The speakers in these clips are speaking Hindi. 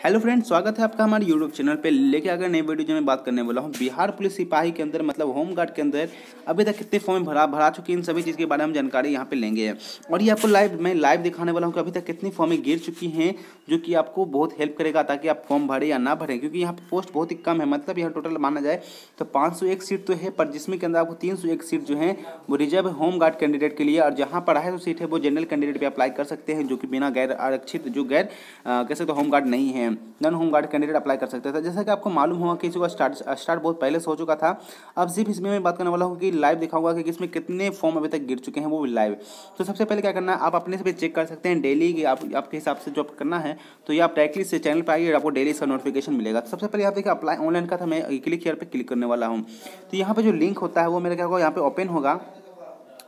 हेलो फ्रेंड्स, स्वागत है आपका हमारे यूट्यूब चैनल पे। लेके अगर नई वीडियो जो मैं बात करने वाला हूँ, बिहार पुलिस सिपाही के अंदर मतलब होम गार्ड के अंदर, अभी तक कितने फॉर्म भरा भरा चुकी इन सभी चीज़ के बारे में जानकारी यहाँ पे लेंगे। और ये आपको लाइव, मैं लाइव दिखाने वाला हूँ कि अभी तक कितनी फॉर्में गिर चुकी हैं, जो कि आपको बहुत हेल्प करेगा ताकि आप फॉर्म भरें या ना भरें, क्योंकि यहाँ पर पोस्ट बहुत ही कम है। मतलब यहाँ टोटल माना जाए तो पाँच सौ एक सीट तो है, पर जिसमें के अंदर आपको तीन सौ एक सीट जो है, वो रिज़र्व होम गार्ड कैंडिडेट के लिए, और जहाँ पर है तो सीट है वो जनरल कैंडिडेट पर अप्लाई कर सकते हैं, जो कि बिना गैर आरक्षित, जो गैर कह सकते होम गार्ड नहीं है। Non home guard candidate apply कर सकते थे। जैसा कि आपको मालूम होगा कि इसका स्टार्ट स्टार्ट बहुत पहले से हो चुका था। अब सिर्फ़ इसमें मैं बात करने वाला हूँ कि लाइव दिखाऊँगा कि इसमें कितने फॉर्म अभी तक गिर चुके हैं वो भी लाइव तो सबसे पहले क्या करना है, आप अपने से भी चेक कर सकते हैं डेली की आप, आपके हिसाब से जो करना है तो ये आप डायरेक्टली से चैनल पर आइए आपको डेली इसका नोटिफिकेशन मिलेगा। तो सबसे पहले आप देखिए अप्लाई ऑनलाइन का था, मैं क्लिक हेयर पर क्लिक करने वाला हूँ। तो यहाँ पर जो लिंक होता है वो मेरा क्या होगा, यहाँ पर ओपन होगा।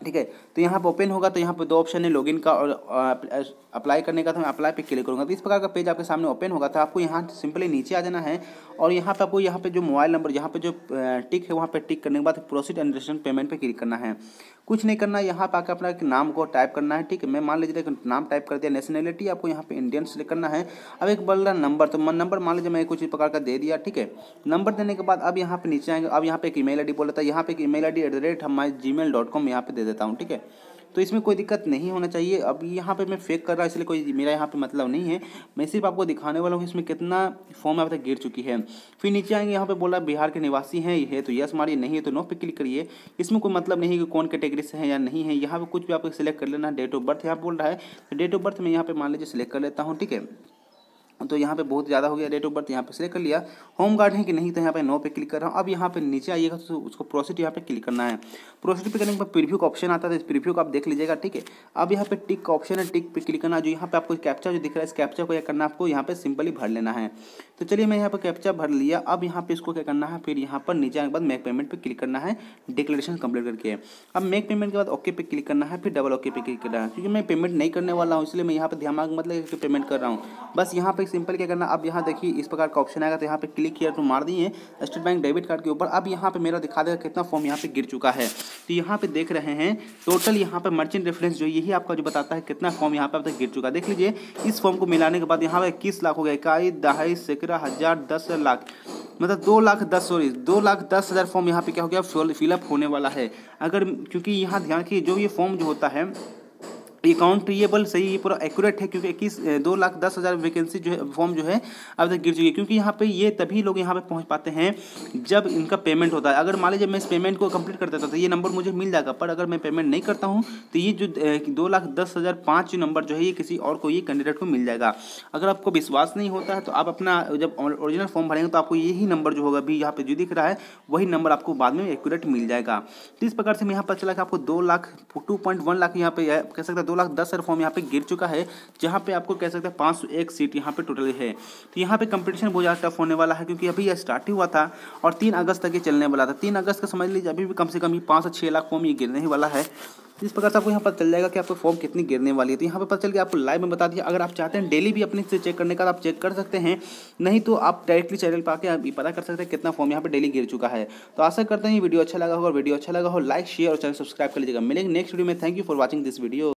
ठीक है? तो यहाँ पर ओपन होगा तो यहाँ पर दो ऑप्शन है लॉगिन का और अप्लाई करने का तो मैं अप्लाई पे क्लिक करूँगा। तो इस प्रकार का पेज आपके सामने ओपन होगा तो आपको यहाँ सिंपली नीचे आ जाना है और यहाँ पर आपको यहाँ पे जो मोबाइल नंबर यहाँ पे जो टिक है, वहाँ पे टिक करने के बाद प्रोसीड एंड पेमेंट पे क्लिक करना है। कुछ नहीं करना है यहाँ पर आकर अपना एक नाम को टाइप करना है, ठीक है? मैं मान लीजिए एक नाम टाइप कर दिया नेशनलिटी आपको यहाँ पे इंडियन सेलेक्ट करना है। अब एक बोल रहा नंबर तो नंबर मान लीजिए मैं कुछ प्रकार का दे दिया, ठीक है? नंबर देने के बाद अब यहाँ पे नीचे आएँगे, अब यहाँ पे एक ई मेल ईमेल बोल रहा था यहाँ पे एक e email ID at the rate हमारे जी मेल डॉट कॉम यहाँ पे दे देता हूँ, ठीक है? तो इसमें कोई दिक्कत नहीं होना चाहिए। अब यहाँ पे मैं फेक कर रहा हूँ, इसलिए कोई मेरा यहाँ पे मतलब नहीं है। मैं सिर्फ़ आपको दिखाने वाला हूँ, इसमें कितना फॉर्म अब तक गिर चुकी है। फिर नीचे आएँगे, यहाँ पे बोला बिहार के निवासी हैं, ये है तो यस मारिए, नहीं है तो नो पे क्लिक करिए। इसमें कोई मतलब नहीं कि कौन कैटेगरी से है या नहीं है। यहाँ पर कुछ भी आपको सिलेक्ट कर लेना डेट ऑफ़ बर्थ यहाँ बोल रहा है। तो डेट ऑफ़ बर्थ में यहाँ पर मान लीजिए सिलेक्ट कर लेता हूँ, ठीक है? तो यहाँ पे बहुत ज़्यादा हो गया डेट ऑफ़ बर्थ यहाँ पे सिलेक्ट कर लिया होम गार्ड है कि नहीं तो यहाँ पे नो पे क्लिक कर रहा हूँ अब यहाँ पे नीचे आइएगा तो उसको प्रोसीड यहाँ पे क्लिक करना है प्रोसीड पे करने के बाद प्रीव्यू का ऑप्शन आता है इस प्रीव्यू को आप देख लीजिएगा ठीक है अब यहाँ पे टिक का ऑप्शन है टिक पे क्लिक करना जो यहाँ पे आपको कैप्चा जो दिख रहा है इस कैप्चा को क्या करना आपको यहाँ पे सिंपली भर लेना है तो चलिए मैं यहाँ पर कैप्चा भर लिया अब यहाँ पे इसको क्या करना है फिर यहाँ पर नीचे आने के बाद मेक पेमेंट पे क्लिक करना है डिक्लेरेशन कंप्लीट करके अब मेक पेमेंट के बाद ओके पे क्लिक करना है फिर डबल ओके पे क्लिक करना है क्योंकि मैं पेमेंट नहीं करने वाला हूँ इसलिए मैं यहाँ पर ध्यान मतलब पेमेंट कर रहा हूँ बस यहाँ सिंपल क्या करना, अब यहाँ देखिए इस प्रकार का ऑप्शन आएगा तो यहाँ पे क्लिक किया तो मार दिए स्टेट बैंक डेबिट कार्ड के ऊपर। अब यहाँ पे मेरा दिखा देगा कितना फॉर्म यहाँ पे गिर चुका है। तो यहाँ पे देख रहे हैं, टोटल यहाँ पे मर्चेंट रेफरेंस जो, यही आपका जो बताता है कितना फॉर्म यहाँ पे अब तक गिर चुका है। देख लीजिए, इस फॉर्म को मिलाने के बाद यहाँ पे इक्कीस लाख हो गया इक्कीस दहाई सैकड़ा हज़ार, दस लाख। मतलब दो लाख दस सॉरी दो लाख दस हज़ार फॉर्म यहाँ पे क्या हो गया फिलअप होने वाला है। अगर, क्योंकि यहाँ ध्यान की जो ये फॉर्म जो होता है अकाउंट ट्रीएबल सही, ये पूरा एक्यूरेट है, क्योंकि इक्कीस दो लाख दस हज़ार वैकेंसी जो है फॉर्म जो है, अब तक गिर चुकी है। क्योंकि यहाँ पे ये तभी लोग यहाँ पे पहुँच पाते हैं जब इनका पेमेंट होता है। अगर मान लीजिए मैं इस पेमेंट को कंप्लीट कर देता तो ये नंबर मुझे मिल जाएगा, पर अगर मैं पेमेंट नहीं करता हूँ तो ये जो दो लाख दस हज़ार पाँच नंबर जो है, ये किसी और को, ये कैंडिडेट को मिल जाएगा। अगर आपको विश्वास नहीं होता है तो आप अपना जब ओरिजिनल फॉर्म भरेंगे तो आपको यही नंबर जो होगा, अभी यहाँ पर जो दिख रहा है, वही नंबर आपको बाद में एक्यूरेट मिल जाएगा। तो इस प्रकार से मैं यहाँ पर चला कि आपको दो lakh, two point one lakh यहाँ पे कह सकता हैं दो लाख दस हज़ार फॉर्म यहाँ पे गिर चुका है, जहाँ पे आपको कह सकते हैं पाँच सौ एक सीट यहाँ पे टोटल है। तो यहाँ पे कंपटीशन बहुत ज़्यादा टफ होने वाला है, क्योंकि अभी यह स्टार्ट ही हुआ था और तीन अगस्त तक ये चलने वाला था। तीन अगस्त का समझ लीजिए, अभी भी कम से कम ये पाँच से छः लाख फॉर्म ये गिरने ही वाला है। इस प्रकार से आपको यहाँ पर चल जाएगा कि आपको फॉर्म कितनी गिरने वाली है। तो यहाँ पर पता चल गया, आपको लाइव में बता दिया। अगर आप चाहते हैं डेली भी अपने से चेक करने का आप चेक कर सकते हैं। नहीं तो आप डायरेक्टली चैनल पर आके आप पता कर सकते हैं कितना फॉर्म यहाँ पर डेली गिर चुका है। तो आशा करते हैं ये वीडियो अच्छा लगा हो और वीडियो अच्छा लगा हो लाइक शेयर और चैनल सब्सक्राइब कर लीजिएगा। मिलेंगे नेक्स्ट वीडियो में। Thank you for watching this video